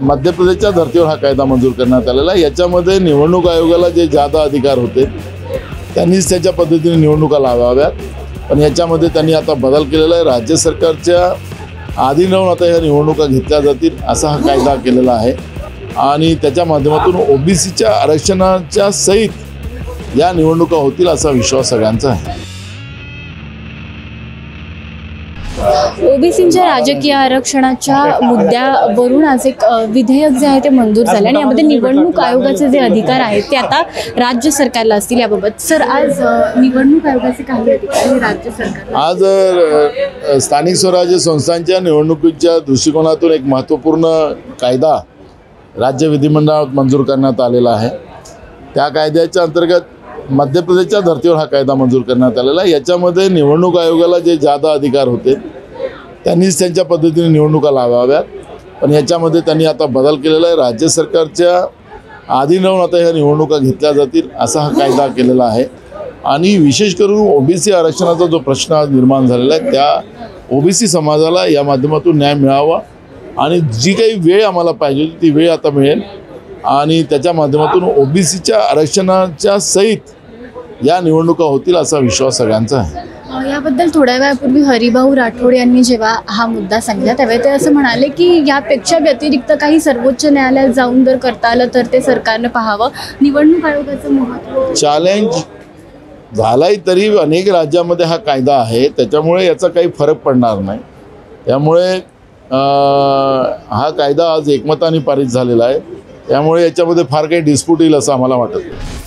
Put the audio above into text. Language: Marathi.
मध्य प्रदेशच्या धर्तीवर हा कायदा मंजूर करण्यात आलेला आहे. याच्यामध्ये निवडणूक आयोगाला जे जादा अधिकार होते त्यांनीच त्याच्या पद्धतीने निवडणुका लावाव्यात. पण याच्यामध्ये त्यांनी आता बदल केलेला आहे. राज्य सरकारच्या आधीन राहून आता ह्या निवडणुका घेतल्या जातील असा हा कायदा केलेला आहे. आणि त्याच्या माध्यमातून ओबीसीच्या आरक्षणाच्या सहित या निवडणुका होतील असा विश्वास सगळ्यांचा आहे. ओबीसींच्या राजकीय आरक्षणाच्या मुद्द्यावरून आज एक विधेयक जे आहे ते मंजूर झाले आणि यामध्ये निवडणूक आयोगाचे जे अधिकार आहेत ते आता राज्य सरकारला असतील याबाबत. सर आज निवडणूक आयोगाचे काही अधिकार राज्य सरकार आज स्थानिक स्वराज्य संस्थांच्या निवडणुकीच्या दृष्टिकोनातून एक महत्त्वपूर्ण कायदा राज्य विधिमंडळात मंजूर करण्यात आलेला आहे. त्या कायद्याच्या अंतर्गत मध्य प्रदेशच्या धर्तीवर हा कायदा मंजूर करण्यात आलेला आहे. याच्यामध्ये निवडणूक आयोगाला जे जादा अधिकार होते त्यांनीच त्यांच्या पद्धतीने निवडणुका लावाव्यात. पण याच्यामध्ये त्यांनी आता बदल केलेला आहे. राज्य सरकारच्या आधीन राहून आता ह्या निवडणुका घेतल्या जातील असा हा कायदा केलेला आहे. आणि विशेष करून ओबीसी आरक्षणाचा जो प्रश्न आज निर्माण झालेला आहे त्या ओबीसी समाजाला या माध्यमातून न्याय मिळावा आणि जी काही वेळ आम्हाला पाहिजे होती ती वेळ आता मिळेल. आणि त्याच्या माध्यमातून ओबीसीच्या आरक्षणाच्या सहित या निवडणुका होतील असा विश्वास सगळ्यांचा आहे. याबद्दल थोड्या वेळापूर्वी हरिभाऊ राठोड यांनी जेव्हा हा मुद्दा सांगितला त्यावेळी ते असं म्हणाले की यापेक्षा व्यतिरिक्त काही सर्वोच्च न्यायालयात जाऊन जर करता आलं तर ते सरकारनं पाहावं. निवडणूक आयोगाचं महत्त्व चॅलेंज झालाही तरी अनेक राज्यामध्ये हा कायदा आहे. त्याच्यामुळे याचा काही फरक पडणार नाही. त्यामुळे हा कायदा आज एकमताने पारित झालेला आहे. त्यामुळे याच्यामध्ये फार काही डिस्प्यूट येईल असं आम्हाला वाटत नाही.